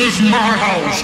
is my house.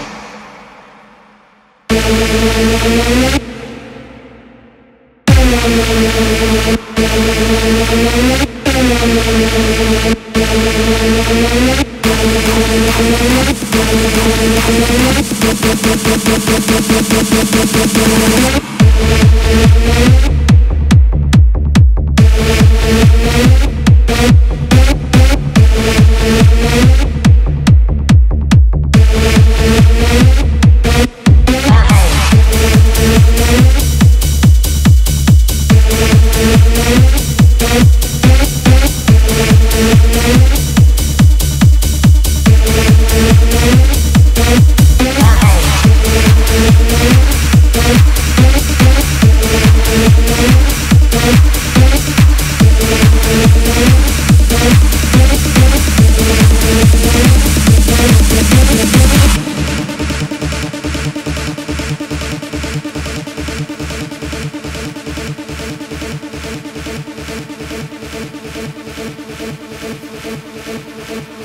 This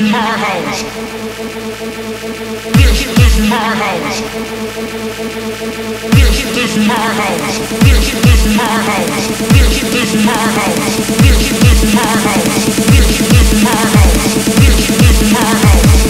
is my house. This is my house. This is my house. This is my house. This is my house. This is my house. This is my house. This is my house.